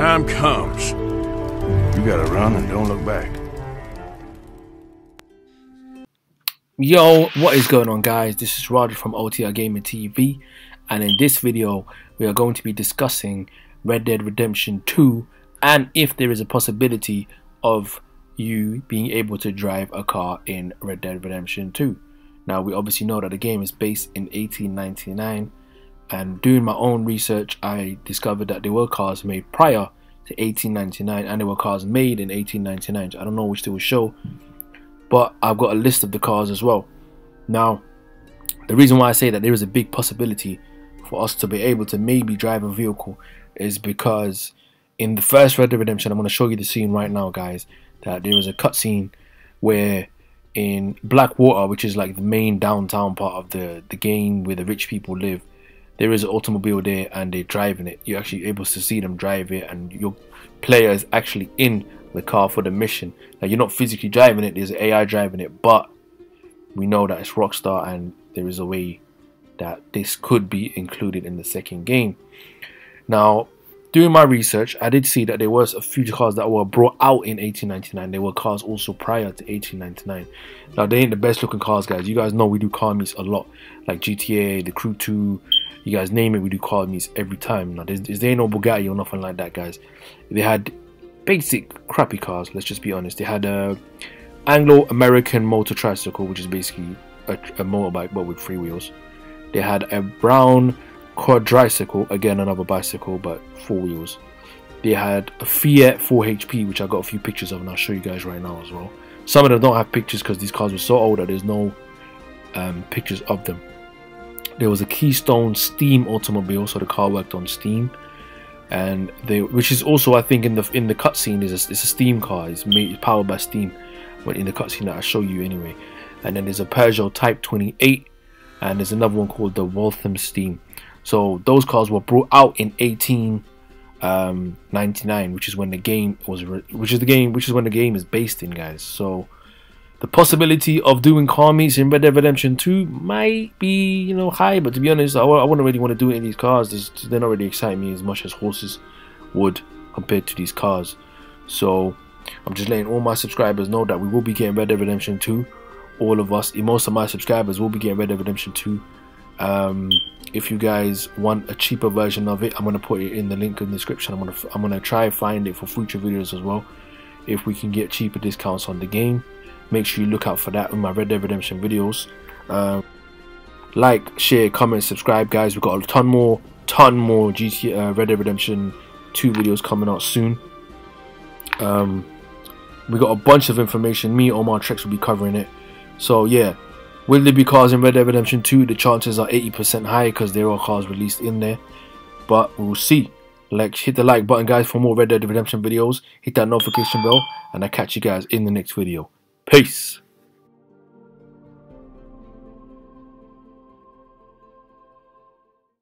time comes, you gotta run and don't look back. Yo, what is going on guys? This is Roger from OTR Gaming TV and in this video we are going to be discussing Red Dead Redemption 2 and if there is a possibility of you being able to drive a car in Red Dead Redemption 2. Now we obviously know that the game is based in 1899 and doing my own research I discovered that there were cars made prior to 1899 and there were cars made in 1899 So I don't know which they will show but I've got a list of the cars as well. Now, the reason why I say that there is a big possibility for us to be able to maybe drive a vehicle is because in the first Red Dead Redemption, I'm going to show you the scene right now, guys, that there is a cutscene where in Blackwater, which is like the main downtown part of the, the game where the rich people live, there is an automobile there and they're driving it. You're actually able to see them drive it and your player is actually in the car for the mission. Now you're not physically driving it, there's AI driving it, but we know that it's Rockstar and there is a way that this could be included in the second game. Now, doing my research, I did see that there was a few cars that were brought out in 1899. There were cars also prior to 1899. Now, they ain't the best looking cars, guys. You guys know we do car meets a lot, like GTA, the Crew 2, you guys name it, we do car meets every time. Now, there's, there ain't no Bugatti or nothing like that, guys. They had basic crappy cars. Let's just be honest. They had a Anglo-American motor tricycle, which is basically a, a motorbike but with three wheels. They had a brown quadricycle, again another bicycle but four wheels. They had a Fiat 4HP, which I got a few pictures of, and I'll show you guys right now as well. Some of them don't have pictures because these cars were so old that there's no um, pictures of them. There was a Keystone Steam automobile, so the car worked on steam. And they which is also I think in the in the cutscene is a, it's a steam car. It's made powered by steam. But in the cutscene that I show you anyway. And then there's a Peugeot Type 28 and there's another one called the Waltham Steam. So those cars were brought out in 1899 um, which is when the game was which is the game which is when the game is based in guys. So the possibility of doing car meets in Red Dead Redemption 2 might be, you know, high, but to be honest, I, wouldn't really want to do it in these cars. There's, they're not really exciting me as much as horses would compared to these cars. So, I'm just letting all my subscribers know that we will be getting Red Dead Redemption 2. All of us, most of my subscribers will be getting Red Dead Redemption 2. Um, if you guys want a cheaper version of it, I'm gonna put it in the link in the description. I'm gonna I'm gonna try and find it for future videos as well. If we can get cheaper discounts on the game make sure you look out for that in my Red Dead Redemption videos. Um, like, share, comment, subscribe, guys. We've got a ton more, ton more GT uh, Red Dead Redemption 2 videos coming out soon. Um, we got a bunch of information. Me, Omar Trex will be covering it. So yeah, will there be cars in Red Dead Redemption 2? The chances are 80% high because there are cars released in there. But we'll see. Like, hit the like button, guys, for more Red Dead Redemption videos. Hit that notification bell, and I'll catch you guys in the next video. Peace.